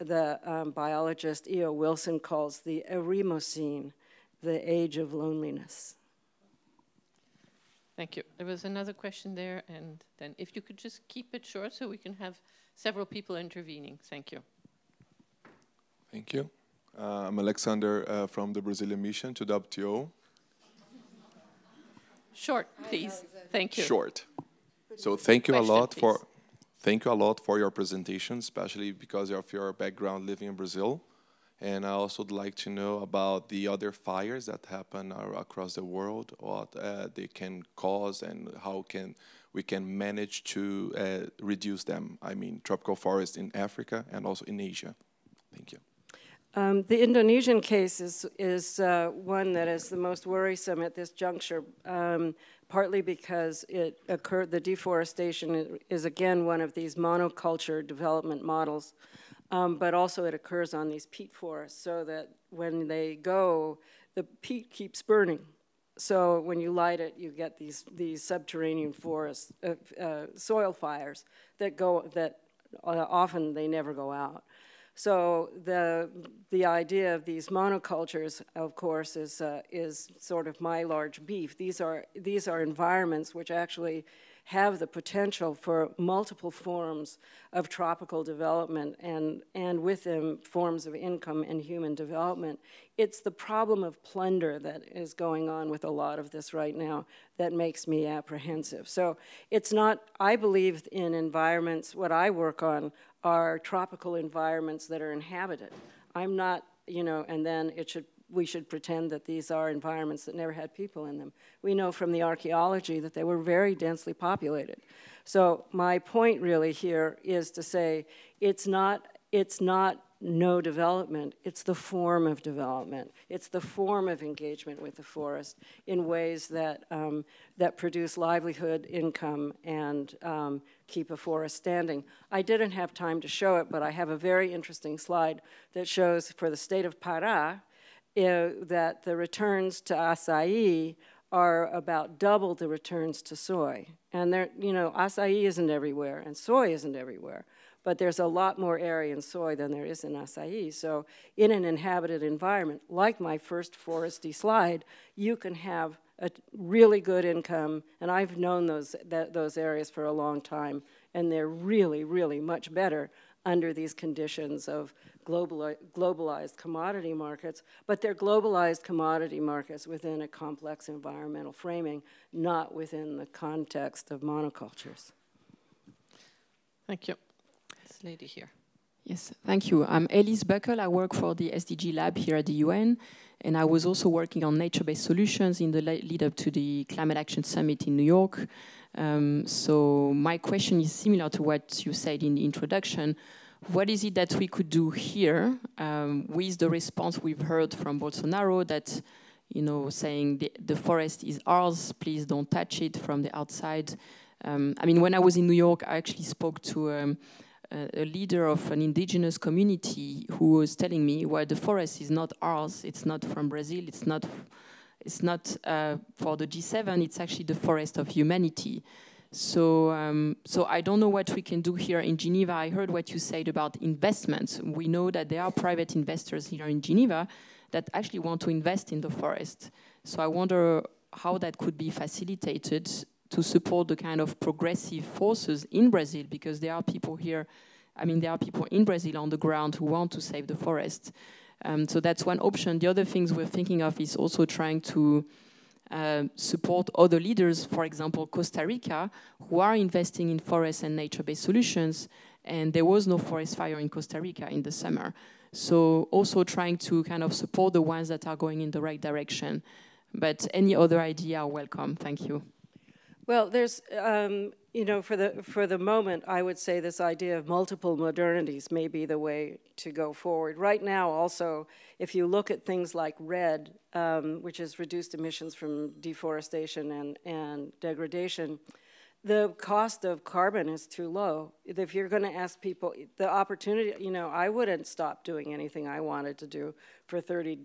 the um, biologist E.O. Wilson calls the Eremocene, the age of loneliness. Thank you. There was another question there, and then if you could just keep it short so we can have several people intervening. Thank you. Thank you. Uh, I'm Alexander uh, from the Brazilian mission to WTO. Short, please. Thank you. Short. So thank you Question, a lot please. for thank you a lot for your presentation, especially because of your background living in Brazil. And I also would like to know about the other fires that happen across the world, what uh, they can cause, and how can we can manage to uh, reduce them. I mean, tropical forests in Africa and also in Asia. Thank you. Um, the Indonesian case is, is uh, one that is the most worrisome at this juncture. Um, partly because it occurred, the deforestation is again one of these monoculture development models, um, but also it occurs on these peat forests so that when they go, the peat keeps burning. So when you light it, you get these, these subterranean forests, uh, uh, soil fires that go, that uh, often they never go out. So the, the idea of these monocultures, of course, is, uh, is sort of my large beef. These are, these are environments which actually have the potential for multiple forms of tropical development and, and with them forms of income and human development. It's the problem of plunder that is going on with a lot of this right now that makes me apprehensive. So it's not, I believe in environments, what I work on are tropical environments that are inhabited. I'm not, you know, and then it should we should pretend that these are environments that never had people in them. We know from the archaeology that they were very densely populated. So my point really here is to say it's not, it's not no development, it's the form of development. It's the form of engagement with the forest in ways that, um, that produce livelihood, income, and um, keep a forest standing. I didn't have time to show it, but I have a very interesting slide that shows for the state of Pará, eh, that the returns to acai are about double the returns to soy. And there, you know, acai isn't everywhere and soy isn't everywhere, but there's a lot more area in soy than there is in acai. So in an inhabited environment, like my first foresty slide, you can have a really good income, and I've known those, that, those areas for a long time, and they're really, really much better under these conditions of globalized commodity markets, but they're globalized commodity markets within a complex environmental framing, not within the context of monocultures. Thank you. This lady here. Yes, thank you. I'm Elise Buckle. I work for the SDG Lab here at the UN, and I was also working on nature-based solutions in the lead up to the Climate Action Summit in New York. Um, so my question is similar to what you said in the introduction what is it that we could do here um, with the response we've heard from Bolsonaro that, you know, saying the, the forest is ours, please don't touch it from the outside. Um, I mean, when I was in New York, I actually spoke to um, a, leader of an indigenous community who was telling me, well, the forest is not ours, it's not from Brazil, it's not, it's not uh, for the G7, it's actually the forest of humanity. So, um, so I don't know what we can do here in Geneva. I heard what you said about investments. We know that there are private investors here in Geneva that actually want to invest in the forest. So I wonder how that could be facilitated to support the kind of progressive forces in Brazil, because there are people here, I mean, there are people in Brazil on the ground who want to save the forest. Um, so that's one option. The other things we're thinking of is also trying to uh, support other leaders, for example, Costa Rica, who are investing in forest and nature-based solutions, and there was no forest fire in Costa Rica in the summer. So also trying to kind of support the ones that are going in the right direction. But any other idea are welcome. Thank you. Well, there's um, you know, for the, for the moment, I would say this idea of multiple modernities may be the way to go forward. Right now, also, if you look at things like REDD, um, which is reduced emissions from deforestation and, and degradation, the cost of carbon is too low. If you're going to ask people, the opportunity, you know, I wouldn't stop doing anything I wanted to do for $30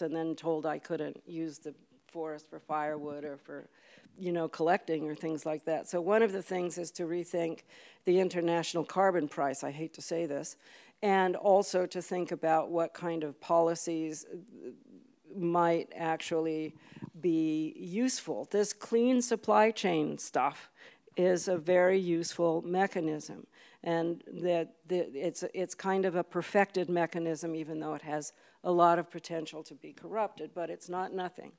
and then told I couldn't use the forest for firewood or for you know, collecting or things like that. So one of the things is to rethink the international carbon price, I hate to say this, and also to think about what kind of policies uh, might actually be useful. This clean supply chain stuff is a very useful mechanism and that it's, it's kind of a perfected mechanism even though it has a lot of potential to be corrupted, but it's not nothing.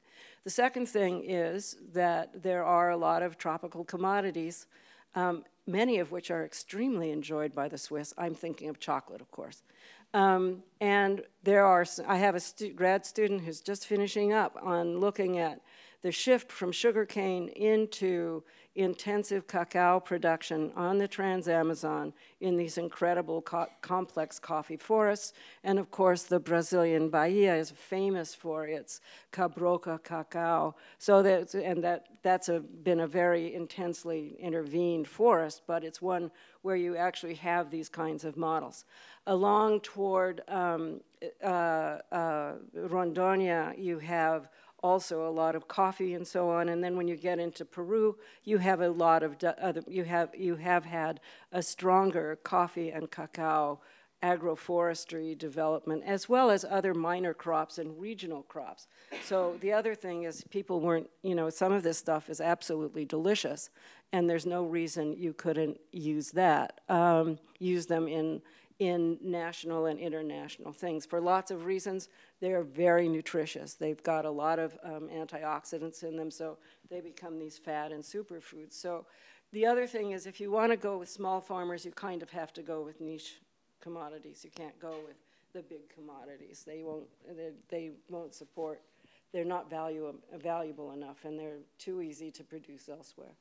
The second thing is that there are a lot of tropical commodities, um, many of which are extremely enjoyed by the Swiss. I'm thinking of chocolate, of course. Um, and there are, I have a stu grad student who's just finishing up on looking at the shift from sugarcane into intensive cacao production on the Trans-Amazon in these incredible co complex coffee forests. And of course, the Brazilian Bahia is famous for its cabruca cacao. So that, and that, that's a, been a very intensely intervened forest, but it's one where you actually have these kinds of models. Along toward um, uh, uh, Rondonia, you have also a lot of coffee and so on. And then when you get into Peru, you have a lot of other, you have, you have had a stronger coffee and cacao agroforestry development, as well as other minor crops and regional crops. So the other thing is people weren't, you know, some of this stuff is absolutely delicious, and there's no reason you couldn't use that, um, use them in, in national and international things. For lots of reasons, they're very nutritious. They've got a lot of um, antioxidants in them, so they become these fat and superfoods. So the other thing is if you want to go with small farmers, you kind of have to go with niche commodities. You can't go with the big commodities. They won't, they, they won't support, they're not value, valuable enough and they're too easy to produce elsewhere.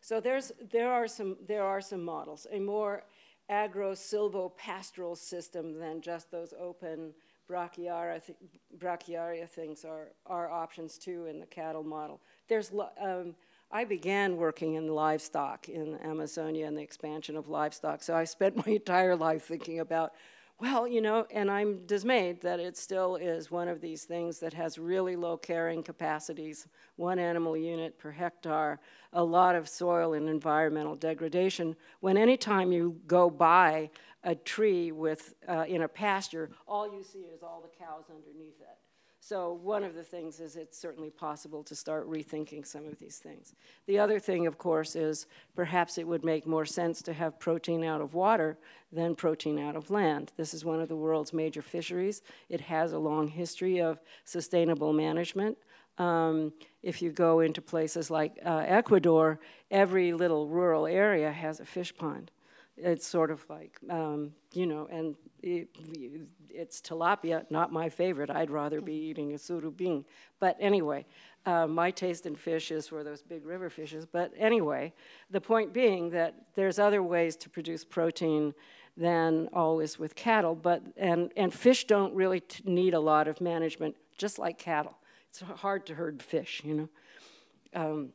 So there's, there, are some, there are some models. A more agro-silvo-pastoral system than just those open brachiaria, th brachiaria things are, are options too in the cattle model. There's, um, I began working in livestock in Amazonia and the expansion of livestock. So I spent (laughs) my entire life thinking about, well, you know, and I'm dismayed that it still is one of these things that has really low carrying capacities, one animal unit per hectare, a lot of soil and environmental degradation. When anytime you go by a tree with, uh, in a pasture, all you see is all the cows underneath it. So one of the things is it's certainly possible to start rethinking some of these things. The other thing, of course, is perhaps it would make more sense to have protein out of water than protein out of land. This is one of the world's major fisheries. It has a long history of sustainable management. Um, if you go into places like uh, Ecuador, every little rural area has a fish pond. It's sort of like, um, you know, and it, it's tilapia, not my favorite. I'd rather be eating a surubim. But anyway, uh, my taste in fish is for those big river fishes. But anyway, the point being that there's other ways to produce protein than always with cattle. But and and fish don't really need a lot of management, just like cattle. It's hard to herd fish, you know. Um,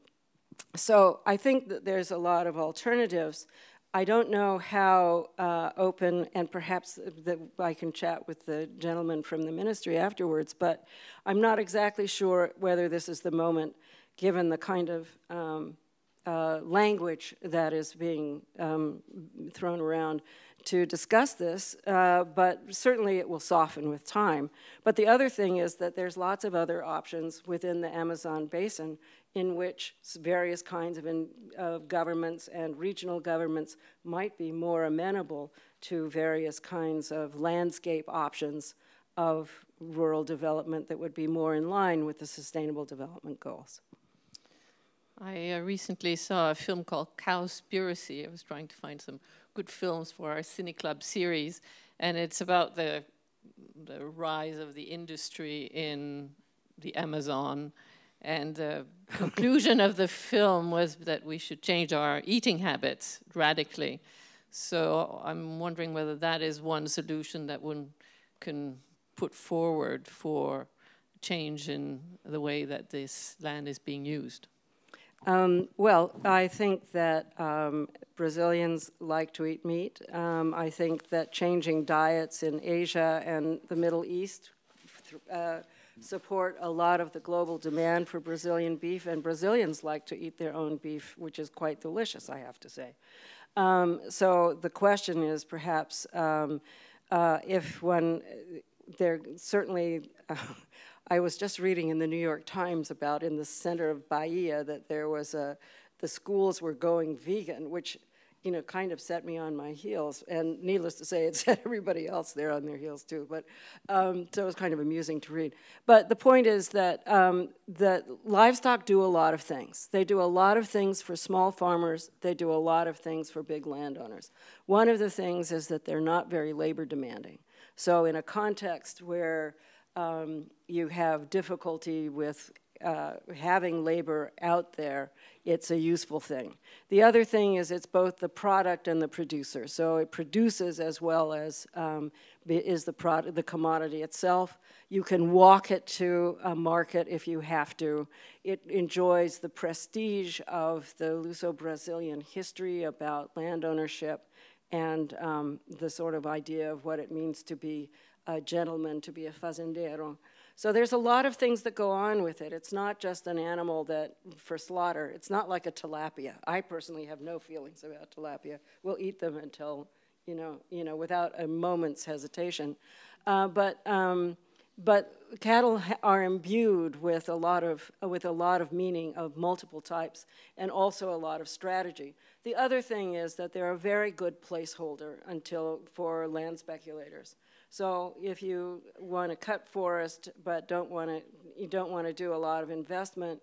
so I think that there's a lot of alternatives. I don't know how uh, open, and perhaps that I can chat with the gentleman from the ministry afterwards, but I'm not exactly sure whether this is the moment, given the kind of um, uh, language that is being um, thrown around to discuss this, uh, but certainly it will soften with time. But the other thing is that there's lots of other options within the Amazon basin in which various kinds of, in, of governments and regional governments might be more amenable to various kinds of landscape options of rural development that would be more in line with the sustainable development goals. I uh, recently saw a film called Cowspiracy. I was trying to find some good films for our Cine Club series, and it's about the the rise of the industry in the Amazon and the (laughs) conclusion of the film was that we should change our eating habits radically. So I'm wondering whether that is one solution that one can put forward for change in the way that this land is being used. Um, well, I think that um, Brazilians like to eat meat. Um, I think that changing diets in Asia and the Middle East uh, support a lot of the global demand for Brazilian beef, and Brazilians like to eat their own beef, which is quite delicious, I have to say. Um, so the question is perhaps um, uh, if one, there certainly, uh, (laughs) I was just reading in the New York Times about in the center of Bahia that there was a, the schools were going vegan, which you know, kind of set me on my heels. And needless to say, it (laughs) set everybody else there on their heels too. But um, so it was kind of amusing to read. But the point is that um, that livestock do a lot of things. They do a lot of things for small farmers. They do a lot of things for big landowners. One of the things is that they're not very labor demanding. So in a context where um, you have difficulty with uh, having labor out there, it's a useful thing. The other thing is it's both the product and the producer. So it produces as well as um, is the product, the commodity itself. You can walk it to a market if you have to. It enjoys the prestige of the Luso-Brazilian history about land ownership and um, the sort of idea of what it means to be a gentleman, to be a fazendeiro. So there's a lot of things that go on with it. It's not just an animal that for slaughter. It's not like a tilapia. I personally have no feelings about tilapia. We'll eat them until you know, you know, without a moment's hesitation. Uh, but um, but cattle are imbued with a lot of with a lot of meaning of multiple types and also a lot of strategy. The other thing is that they're a very good placeholder until for land speculators. So if you want to cut forest but don't want to you don't want to do a lot of investment,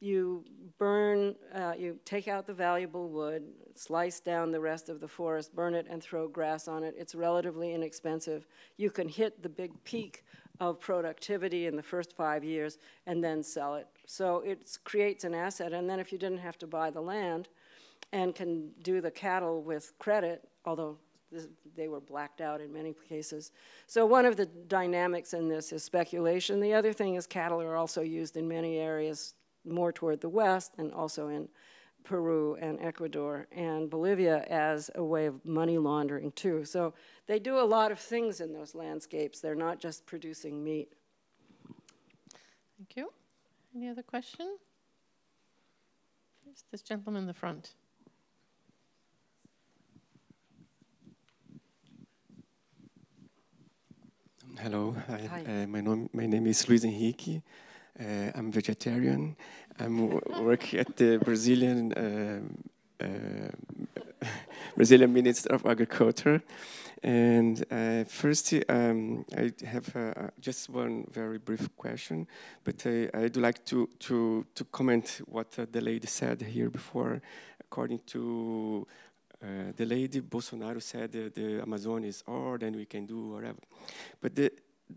you burn, uh, you take out the valuable wood, slice down the rest of the forest, burn it, and throw grass on it. It's relatively inexpensive. You can hit the big peak of productivity in the first five years and then sell it. So it creates an asset. And then if you didn't have to buy the land and can do the cattle with credit, although this, they were blacked out in many cases. So one of the dynamics in this is speculation. The other thing is cattle are also used in many areas more toward the west and also in Peru and Ecuador and Bolivia as a way of money laundering too. So they do a lot of things in those landscapes. They're not just producing meat. Thank you. Any other question? Here's this gentleman in the front. Hello, Hi. Uh, my, name, my name is Luis Henrique. Uh, I'm vegetarian. I'm work at the Brazilian uh, uh, (laughs) Brazilian Minister of Agriculture. And uh, first, um, I have uh, just one very brief question, but I, I'd like to, to, to comment what uh, the lady said here before. According to the lady, Bolsonaro said the Amazon is old and we can do whatever. But the,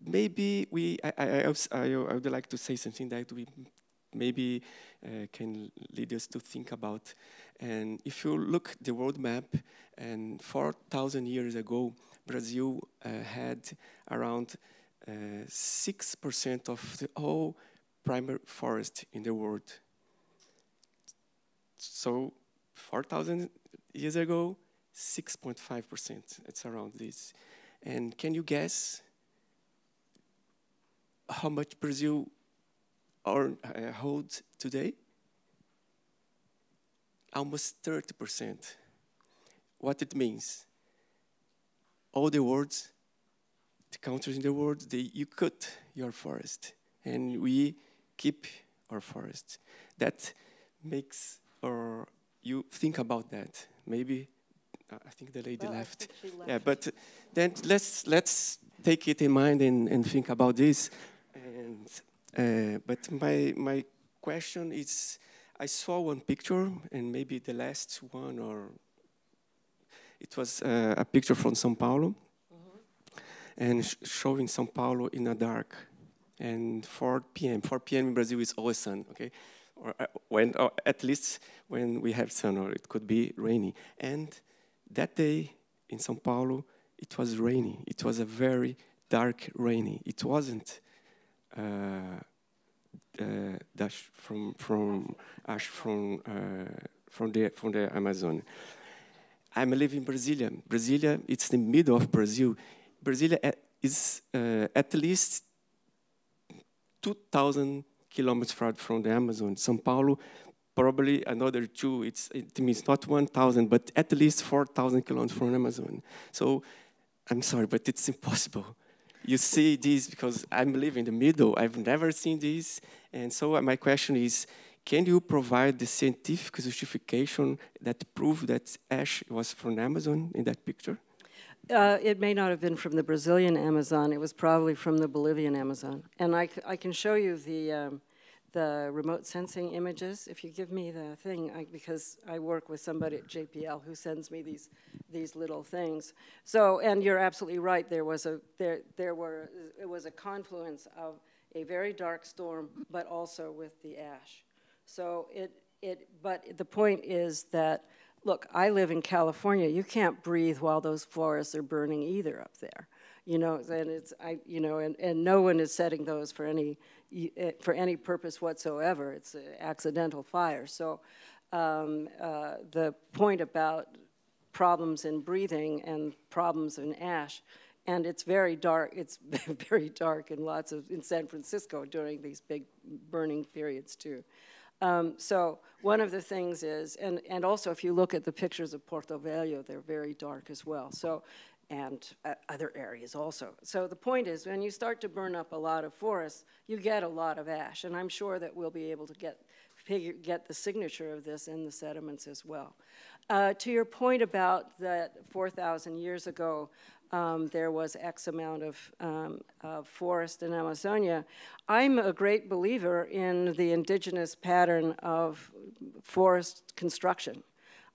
maybe we, I, I, I, I, would like to say something that we maybe uh, can lead us to think about. And if you look the world map, and 4,000 years ago, Brazil uh, had around 6% uh, of the whole primary forest in the world. So 4,000 years ago, 6.5%. It's around this. And can you guess how much Brazil or, uh, holds today? Almost 30%. What it means? All the worlds, the countries in the world, they, you cut your forest, and we keep our forest. That makes you think about that. Maybe uh, I think the lady well, left. left. Yeah, but then let's let's take it in mind and, and think about this. And, uh, but my, my question is, I saw one picture, and maybe the last one, or it was uh, a picture from São Paulo, mm -hmm. and sh showing São Paulo in the dark, and 4 p.m. 4 p.m. in Brazil is always sun, okay, or uh, when, or at least when we have sun, or it could be rainy. And that day in São Paulo, it was rainy. It was a very dark rainy. It wasn't uh, dash from from ash from uh, from the from the Amazon. I'm living in Brasilia. Brasilia, it's the middle of Brazil. Brasilia uh, is uh, at least 2,000 kilometers far from the Amazon. São Paulo, probably another two. It's, it means not 1,000, but at least 4,000 kilometers from Amazon. So I'm sorry, but it's (laughs) impossible you see this because I'm living in the middle. I've never seen this. And so uh, my question is, can you provide the scientific justification that prove that ash was from Amazon in that picture? Uh, it may not have been from the Brazilian Amazon. It was probably from the Bolivian Amazon. And I, I can show you the, um, the remote sensing images. If you give me the thing, I, because I work with somebody at JPL who sends me these these little things. So, and you're absolutely right. There was a there there were it was a confluence of a very dark storm, but also with the ash. So it it. But the point is that look, I live in California. You can't breathe while those forests are burning either up there you know, and it's, I, you know, and, and no one is setting those for any, eh, for any purpose whatsoever. It's an accidental fire. So um, uh, the point about problems in breathing and problems in ash, and it's very dark, it's (laughs) very dark in lots of, in San Francisco during these big burning periods too. Um, so one of the things is, and, and also if you look at the pictures of Porto Velho, they're very dark as well. So, and uh, other areas also. So the point is, when you start to burn up a lot of forests, you get a lot of ash, and I'm sure that we'll be able to get figure, get the signature of this in the sediments as well. Uh, to your point about that 4,000 years ago, um, there was X amount of, um, of forest in Amazonia. I'm a great believer in the indigenous pattern of forest construction.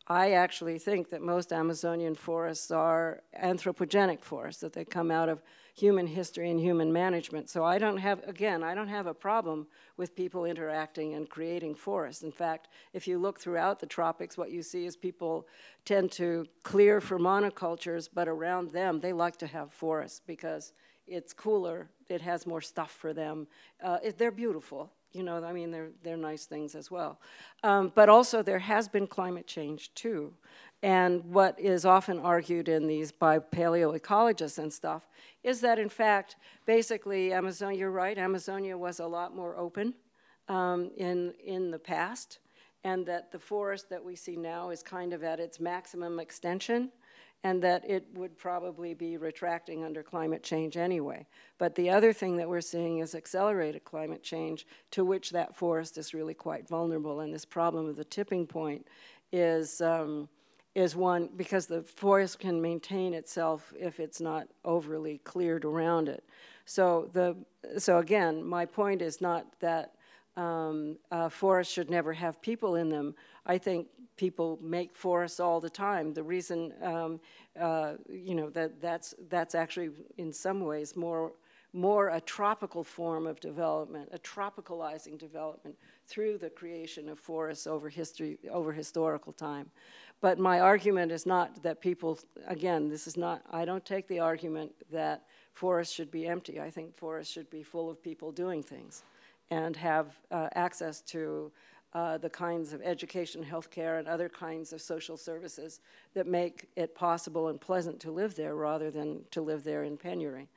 I actually think that most Amazonian forests are anthropogenic forests, that they come out of human history and human management. So I don't have, again, I don't have a problem with people interacting and creating forests. In fact, if you look throughout the tropics, what you see is people tend to clear for monocultures, but around them, they like to have forests because it's cooler, it has more stuff for them. Uh, it, they're beautiful, you know, I mean, they're, they're nice things as well. Um, but also, there has been climate change too. And what is often argued in these by paleoecologists and stuff is that, in fact, basically, Amazonia, you're right, Amazonia was a lot more open um, in, in the past, and that the forest that we see now is kind of at its maximum extension and that it would probably be retracting under climate change anyway. But the other thing that we're seeing is accelerated climate change, to which that forest is really quite vulnerable. And this problem of the tipping point is, um, is one, because the forest can maintain itself if it's not overly cleared around it. So, the, so again, my point is not that um, forests should never have people in them. I think people make forests all the time. The reason, um, uh, you know, that that's that's actually in some ways more more a tropical form of development, a tropicalizing development through the creation of forests over history, over historical time. But my argument is not that people, again, this is not, I don't take the argument that forests should be empty. I think forests should be full of people doing things and have uh, access to uh, the kinds of education, healthcare, and other kinds of social services that make it possible and pleasant to live there rather than to live there in penury.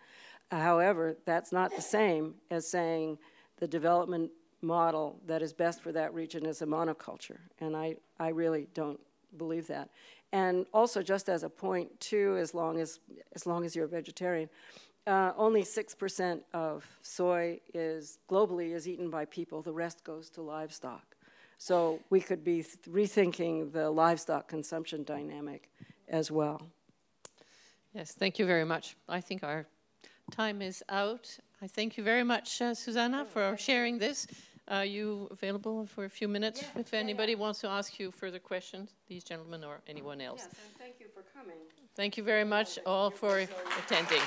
However, that's not the same as saying the development model that is best for that region is a monoculture, and I, I really don't believe that. And also, just as a point, too, as long as, as, long as you're a vegetarian, uh, only 6% of soy is globally is eaten by people. The rest goes to livestock. So we could be rethinking the livestock consumption dynamic as well. Yes, thank you very much. I think our time is out. I thank you very much, uh, Susanna, for sharing this. Are you available for a few minutes yeah, if anybody yeah, yeah. wants to ask you further questions, these gentlemen or anyone else? Yes, and thank you for coming. Thank you very much all for attending.